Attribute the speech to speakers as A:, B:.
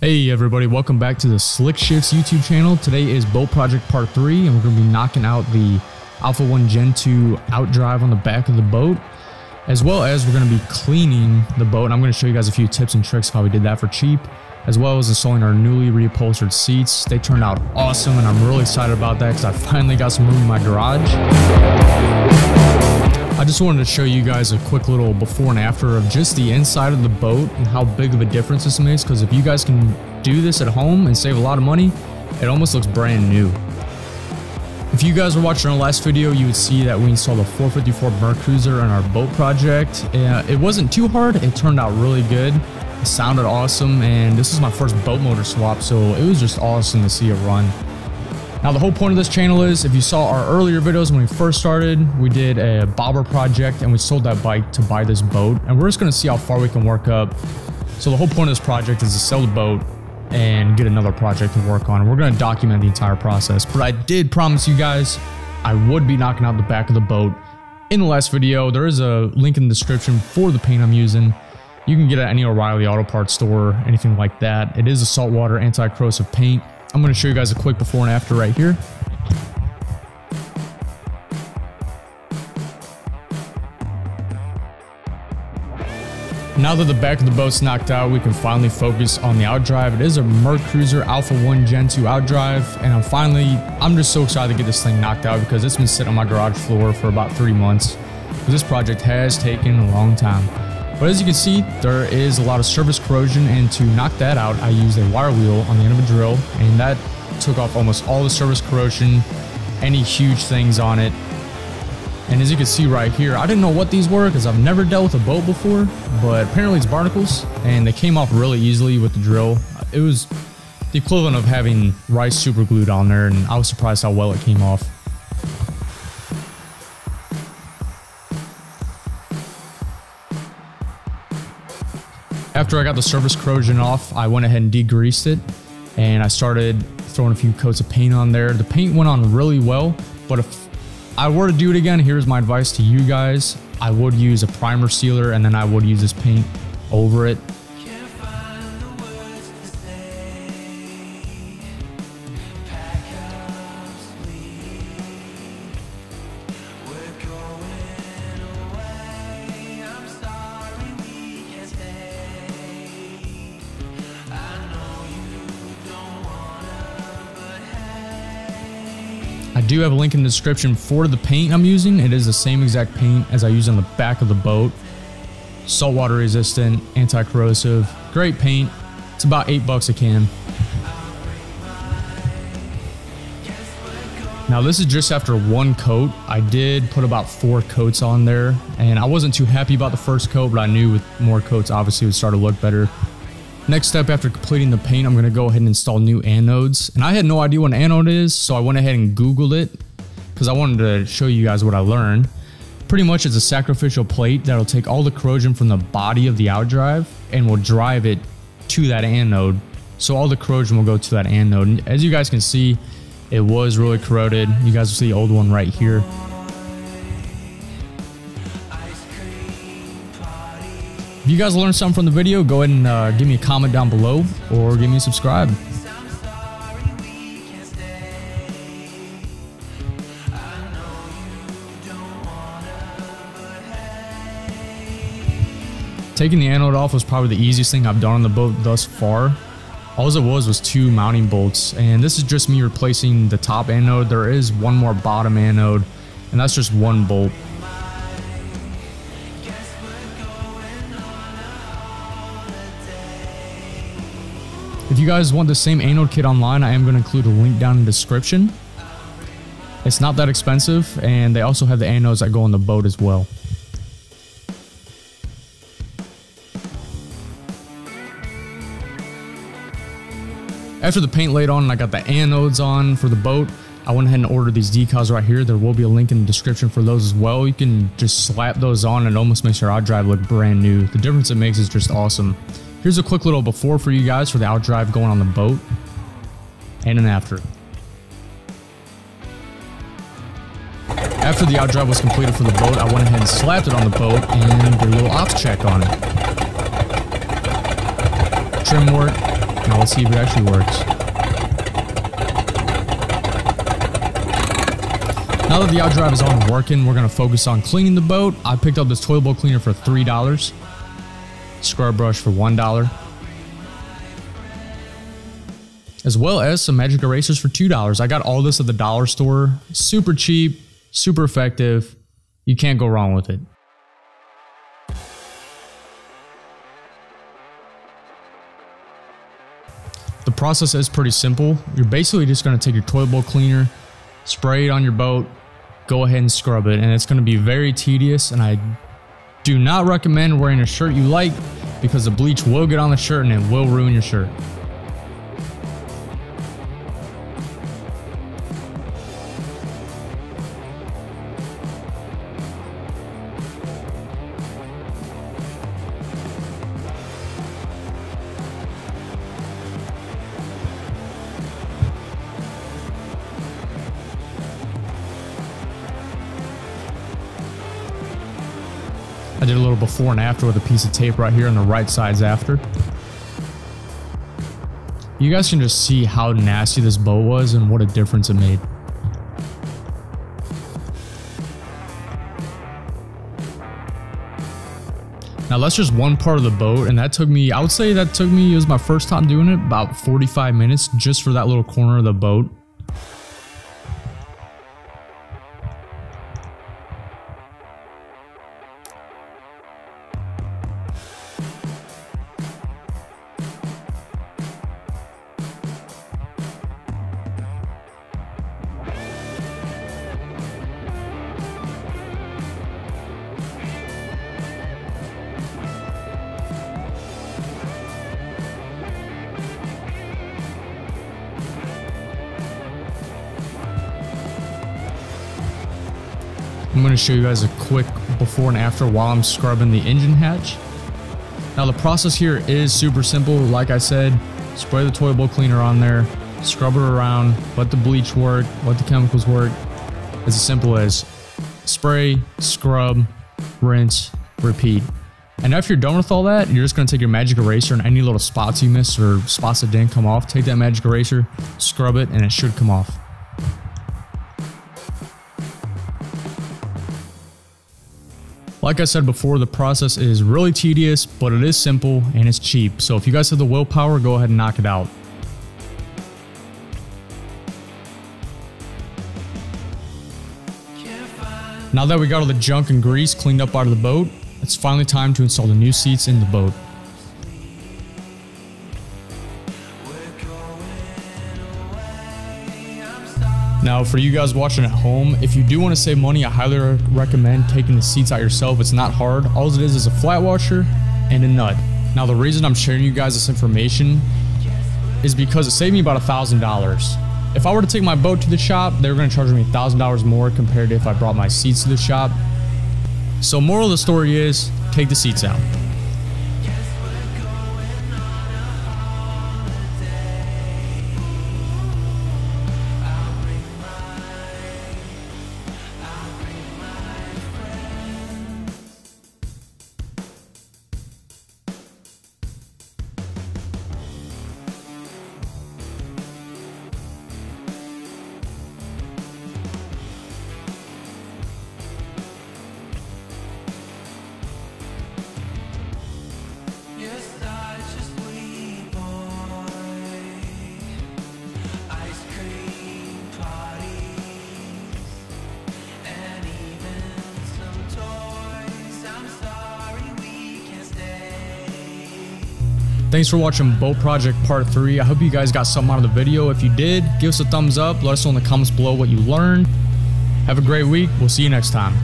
A: Hey everybody, welcome back to the Slick Shifts YouTube channel. Today is Boat Project Part 3 and we're going to be knocking out the Alpha 1 Gen 2 outdrive on the back of the boat as well as we're going to be cleaning the boat and I'm going to show you guys a few tips and tricks how we did that for cheap as well as installing our newly reupholstered seats. They turned out awesome and I'm really excited about that because I finally got some room in my garage. I just wanted to show you guys a quick little before and after of just the inside of the boat and how big of a difference this makes because if you guys can do this at home and save a lot of money, it almost looks brand new. If you guys were watching our last video, you would see that we installed a 454 Mercruiser on our boat project. Uh, it wasn't too hard, it turned out really good. It sounded awesome, and this is my first boat motor swap, so it was just awesome to see it run. Now the whole point of this channel is, if you saw our earlier videos when we first started, we did a bobber project and we sold that bike to buy this boat. And we're just going to see how far we can work up. So the whole point of this project is to sell the boat and get another project to work on. We're going to document the entire process. But I did promise you guys I would be knocking out the back of the boat in the last video. There is a link in the description for the paint I'm using. You can get it at any O'Reilly Auto Parts store, anything like that. It is a saltwater anti-corrosive paint. I'm going to show you guys a quick before and after right here. Now that the back of the boat's knocked out, we can finally focus on the outdrive. It is a Mercruiser Alpha 1 Gen 2 outdrive, and I'm finally, I'm just so excited to get this thing knocked out because it's been sitting on my garage floor for about three months. This project has taken a long time. But as you can see, there is a lot of surface corrosion and to knock that out, I used a wire wheel on the end of a drill and that took off almost all the surface corrosion, any huge things on it. And as you can see right here, I didn't know what these were because I've never dealt with a boat before, but apparently it's barnacles and they came off really easily with the drill. It was the equivalent of having rice super glued on there and I was surprised how well it came off. After I got the surface corrosion off, I went ahead and degreased it and I started throwing a few coats of paint on there. The paint went on really well, but if I were to do it again, here's my advice to you guys. I would use a primer sealer and then I would use this paint over it I do have a link in the description for the paint I'm using. It is the same exact paint as I use on the back of the boat. Saltwater resistant, anti-corrosive, great paint. It's about eight bucks a can. Now this is just after one coat. I did put about four coats on there and I wasn't too happy about the first coat, but I knew with more coats obviously it would start to look better. Next step after completing the paint, I'm going to go ahead and install new anodes. And I had no idea what an anode is, so I went ahead and Googled it because I wanted to show you guys what I learned. Pretty much it's a sacrificial plate that'll take all the corrosion from the body of the outdrive and will drive it to that anode. So all the corrosion will go to that anode. And as you guys can see, it was really corroded. You guys will see the old one right here. If you guys learned something from the video, go ahead and uh, give me a comment down below or give me a subscribe. Taking the anode off was probably the easiest thing I've done on the boat thus far. All it was was two mounting bolts, and this is just me replacing the top anode. There is one more bottom anode, and that's just one bolt. If you guys want the same anode kit online, I am going to include a link down in the description. It's not that expensive, and they also have the anodes that go on the boat as well. After the paint laid on and I got the anodes on for the boat, I went ahead and ordered these decals right here. There will be a link in the description for those as well. You can just slap those on and almost makes your outdrive look brand new. The difference it makes is just awesome. Here's a quick little before for you guys for the outdrive going on the boat and an after. After the outdrive was completed for the boat, I went ahead and slapped it on the boat and did a little ops check on it. Trim work, Now let's see if it actually works. Now that the outdrive is on working, we're going to focus on cleaning the boat. I picked up this toilet bowl cleaner for $3. Scrub brush for $1. As well as some magic erasers for $2. I got all this at the dollar store. Super cheap, super effective. You can't go wrong with it. The process is pretty simple. You're basically just going to take your toilet bowl cleaner, spray it on your boat, go ahead and scrub it. And it's going to be very tedious. And I do not recommend wearing a shirt you like because the bleach will get on the shirt and it will ruin your shirt. I did a little before and after with a piece of tape right here on the right side's after. You guys can just see how nasty this bow was and what a difference it made. Now that's just one part of the boat and that took me, I would say that took me, it was my first time doing it, about 45 minutes just for that little corner of the boat. I'm going to show you guys a quick before and after while I'm scrubbing the engine hatch. Now the process here is super simple. Like I said, spray the toilet bowl cleaner on there, scrub it around, let the bleach work, let the chemicals work. It's as simple as spray, scrub, rinse, repeat. And after you're done with all that, you're just going to take your magic eraser and any little spots you missed or spots that didn't come off, take that magic eraser, scrub it, and it should come off. Like I said before, the process is really tedious, but it is simple and it's cheap. So if you guys have the willpower, go ahead and knock it out. Now that we got all the junk and grease cleaned up out of the boat, it's finally time to install the new seats in the boat. Now, for you guys watching at home, if you do want to save money, I highly recommend taking the seats out yourself. It's not hard. All it is is a flat washer and a nut. Now, the reason I'm sharing you guys this information is because it saved me about a $1,000. If I were to take my boat to the shop, they were going to charge me $1,000 more compared to if I brought my seats to the shop. So moral of the story is, take the seats out. Thanks for watching Boat Project Part 3. I hope you guys got something out of the video. If you did, give us a thumbs up. Let us know in the comments below what you learned. Have a great week. We'll see you next time.